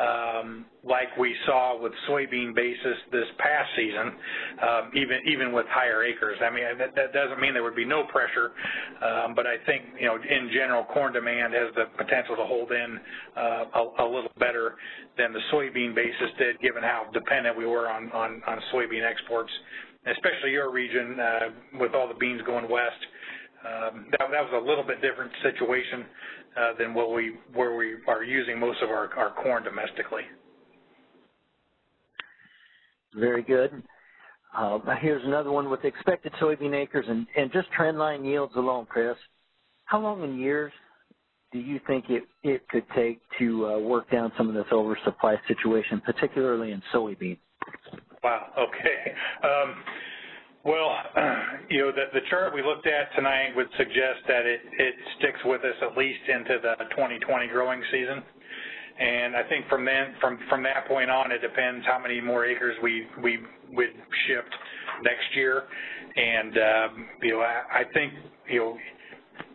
um, like we saw with soybean basis this past season, um, even even with higher acres. I mean, that, that doesn't mean there would be no pressure, um, but I think you know in general corn demand has the potential to hold in uh, a, a little better than the soybean basis did, given how dependent we were on on, on soybean exports, especially your region uh, with all the beans going west. Um, that, that was a little bit different situation than what we where we are using most of our, our corn domestically. Very good. Uh, here's another one with expected soybean acres and, and just trendline yields alone, Chris. How long in years do you think it, it could take to uh, work down some of this oversupply situation, particularly in soybean? Wow. Okay. Um, well, [clears throat] you know, the, the chart we looked at tonight would suggest that it, it sticks with us at least into the 2020 growing season. And I think from then, from from that point on, it depends how many more acres we we would shift next year. And um, you know, I, I think you know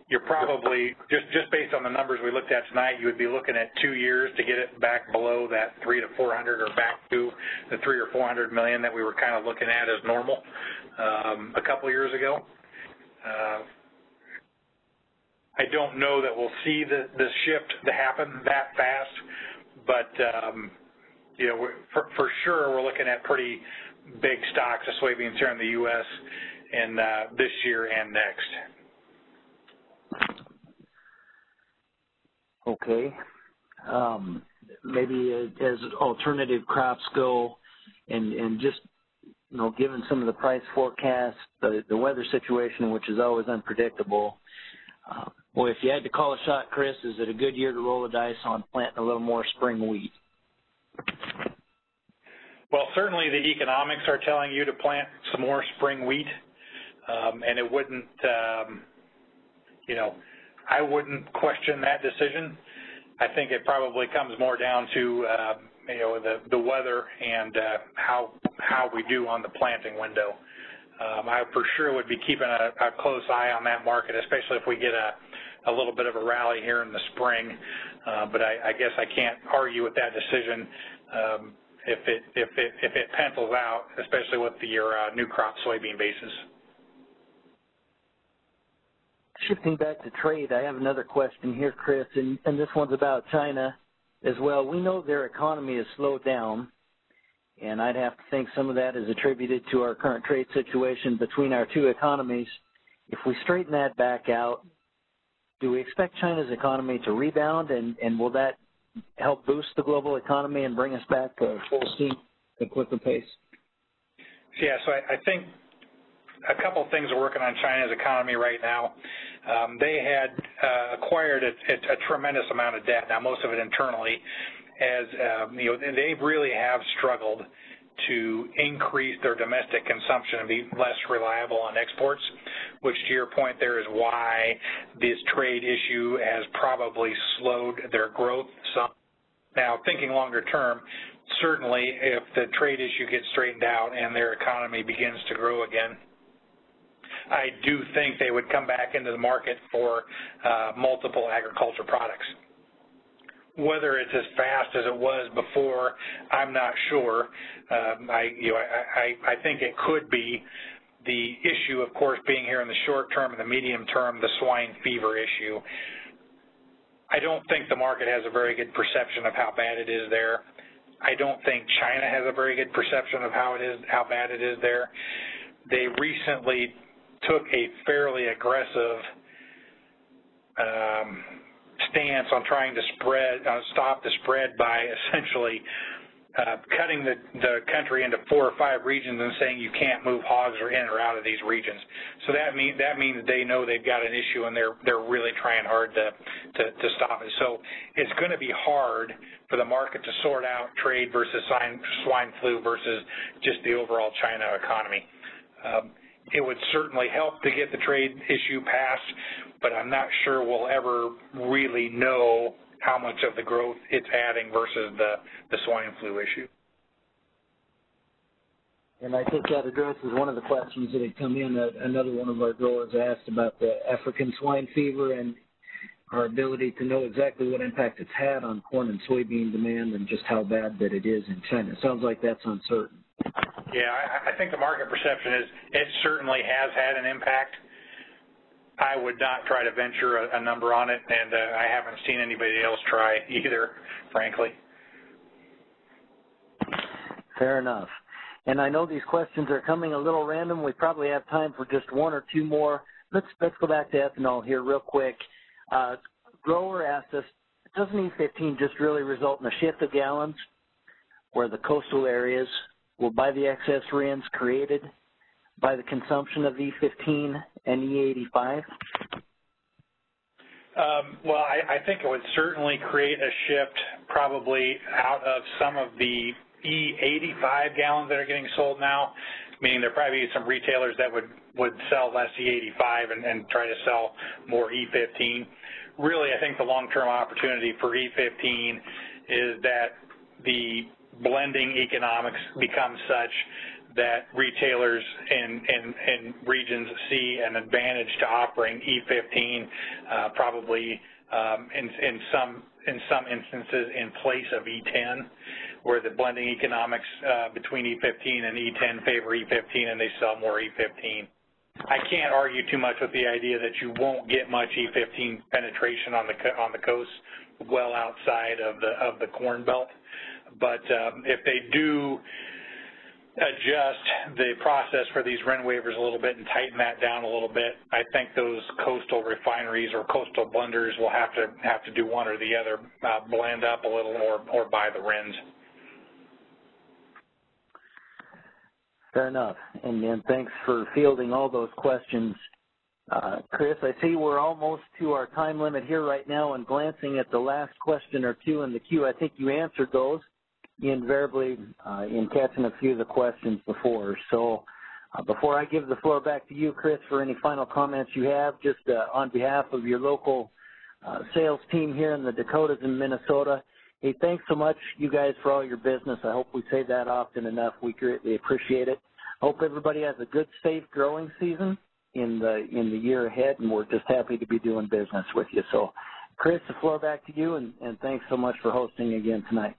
you're probably just just based on the numbers we looked at tonight, you would be looking at two years to get it back below that three to 400 or back to the three or 400 million that we were kind of looking at as normal a couple years ago. Uh, I don't know that we'll see the, the shift to happen that fast, but um, you know, for, for sure we're looking at pretty big stocks of soybeans here in the U.S. in uh, this year and next. Okay. Um, maybe as alternative crops go, and and just you know, given some of the price forecasts, the, the weather situation, which is always unpredictable, uh, well, if you had to call a shot, Chris, is it a good year to roll the dice on planting a little more spring wheat? Well, certainly the economics are telling you to plant some more spring wheat, um, and it wouldn't, um, you know, I wouldn't question that decision. I think it probably comes more down to uh, you know, the, the weather and uh, how, how we do on the planting window. Um, I for sure would be keeping a, a close eye on that market, especially if we get a, a little bit of a rally here in the spring. Uh, but I, I guess I can't argue with that decision um, if it if it if it pencils out, especially with the your uh, new crop soybean basis. Shifting back to trade, I have another question here, Chris, and, and this one's about China as well. We know their economy has slowed down, and I'd have to think some of that is attributed to our current trade situation between our two economies. If we straighten that back out, do we expect China's economy to rebound, and, and will that help boost the global economy and bring us back to full steam at quicker pace? Yeah, so I, I think a couple of things working on China's economy right now. Um, they had uh, acquired a, a, a, tremendous amount of debt, now most of it internally, as um, you know, they really have struggled to increase their domestic consumption and be less reliable on exports, which to your point there is why this trade issue has probably slowed their growth some. Now, thinking longer term, certainly if the trade issue gets straightened out and their economy begins to grow again, I do think they would come back into the market for uh, multiple agriculture products. Whether it's as fast as it was before, I'm not sure. Um, I, you know, I, I, I think it could be the issue, of course, being here in the short term and the medium term, the swine fever issue. I don't think the market has a very good perception of how bad it is there. I don't think China has a very good perception of how it is, how bad it is there. They recently took a fairly aggressive um, stance on trying to spread, uh, stop the spread by essentially uh, cutting the, the country into four or five regions and saying you can't move hogs or in or out of these regions. So that mean that means they know they've got an issue and they're they're really trying hard to to, to stop it. So it's going to be hard for the market to sort out trade versus swine, swine flu versus just the overall China economy. Um, it would certainly help to get the trade issue passed, but I'm not sure we'll ever really know how much of the growth it's adding versus the, the swine flu issue. And I think that addresses one of the questions that had come in. Another one of our growers asked about the African swine fever and our ability to know exactly what impact it's had on corn and soybean demand and just how bad that it is in China. It sounds like that's uncertain. Yeah, I, think the market perception is it certainly has had an impact. I would not try to venture a, a number on it, and uh, I haven't seen anybody else try [laughs] either, frankly. Fair enough. And I know these questions are coming a little random. We probably have time for just one or two more. Let's let's go back to ethanol here real quick. Uh, grower asked us, doesn't E15 just really result in a shift of gallons where the coastal areas will buy the excess RINs created by the consumption of E15 and E85? Um, well, I, I think it would certainly create a shift probably out of some of the E85 gallons that are getting sold now, meaning there probably be some retailers that would, would sell less E85 and, and try to sell more E15. Really, I think the long-term opportunity for E15 is that the blending economics become such that retailers and, and regions see an advantage to offering E15 uh, probably um, in, in, some, in some instances in place of E10 where the blending economics uh, between E15 and E10 favor E15 and they sell more E15. I can't argue too much with the idea that you won't get much E15 penetration on the on the coast, well outside of the of the corn belt. But um, if they do adjust the process for these RIN waivers a little bit and tighten that down a little bit, I think those coastal refineries or coastal blenders will have to have to do one or the other, uh, blend up a little or, or buy the RINs. Fair enough. And, and thanks for fielding all those questions. Uh, Chris, I see we're almost to our time limit here right now and glancing at the last question or two in the queue, I think you answered those invariably uh, in catching a few of the questions before. So uh, before I give the floor back to you, Chris, for any final comments you have, just uh, on behalf of your local uh, sales team here in the Dakotas and Minnesota, hey, thanks so much, you guys, for all your business. I hope we say that often enough. We greatly appreciate it. Hope everybody has a good, safe growing season in the in the year ahead, and we're just happy to be doing business with you. So, Chris, the floor back to you, and, and thanks so much for hosting again tonight.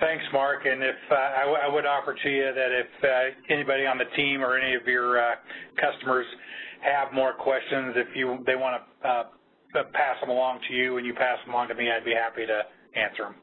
Thanks, Mark. And if uh, I, would offer to you that if uh, anybody on the team or any of your uh, customers have more questions, if you they want to uh, pass them along to you and you pass them along to me, I'd be happy to answer them.